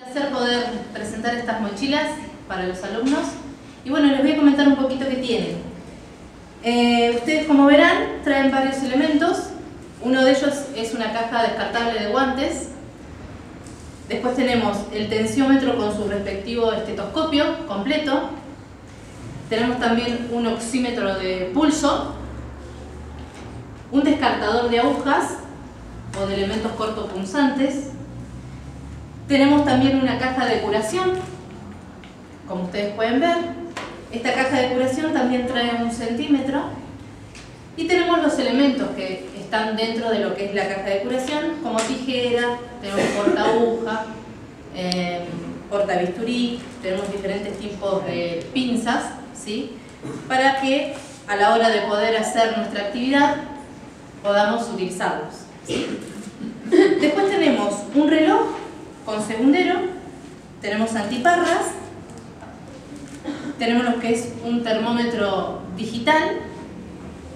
Placer poder presentar estas mochilas para los alumnos. Y bueno, les voy a comentar un poquito qué tienen. Eh, ustedes como verán, traen varios elementos. Uno de ellos es una caja descartable de guantes. Después tenemos el tensiómetro con su respectivo estetoscopio completo. Tenemos también un oxímetro de pulso, un descartador de agujas o de elementos cortopunzantes. Tenemos también una caja de curación, como ustedes pueden ver. Esta caja de curación también trae un centímetro. Y tenemos los elementos que están dentro de lo que es la caja de curación, como tijera, tenemos porta aguja, eh, porta bisturí, tenemos diferentes tipos de pinzas, ¿sí? para que a la hora de poder hacer nuestra actividad podamos utilizarlos. Después tenemos con segundero, tenemos antiparras, tenemos lo que es un termómetro digital,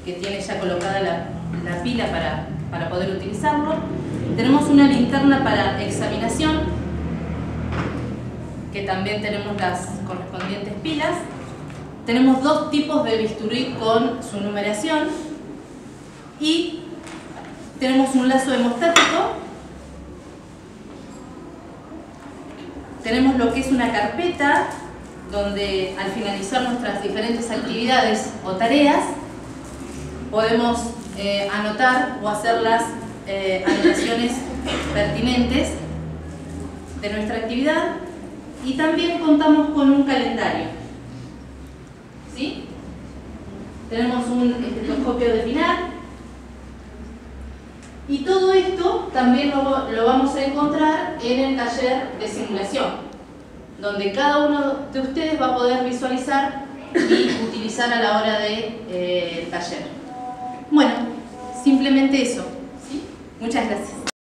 que tiene ya colocada la, pila para, para poder utilizarlo. Tenemos una linterna para examinación, que también tenemos las correspondientes pilas. Tenemos dos tipos de bisturí con su numeración y tenemos un lazo hemostático, tenemos lo que es una carpeta donde al finalizar nuestras diferentes actividades o tareas podemos eh, anotar o hacer las eh, anotaciones pertinentes de nuestra actividad y también contamos con un calendario. ¿Sí? Tenemos un estetoscopio de final y todo esto también lo, lo, vamos a encontrar en el taller de simulación, donde cada uno de ustedes va a poder visualizar y utilizar a la hora del de, eh, taller. Bueno, simplemente eso. ¿sí? Muchas gracias.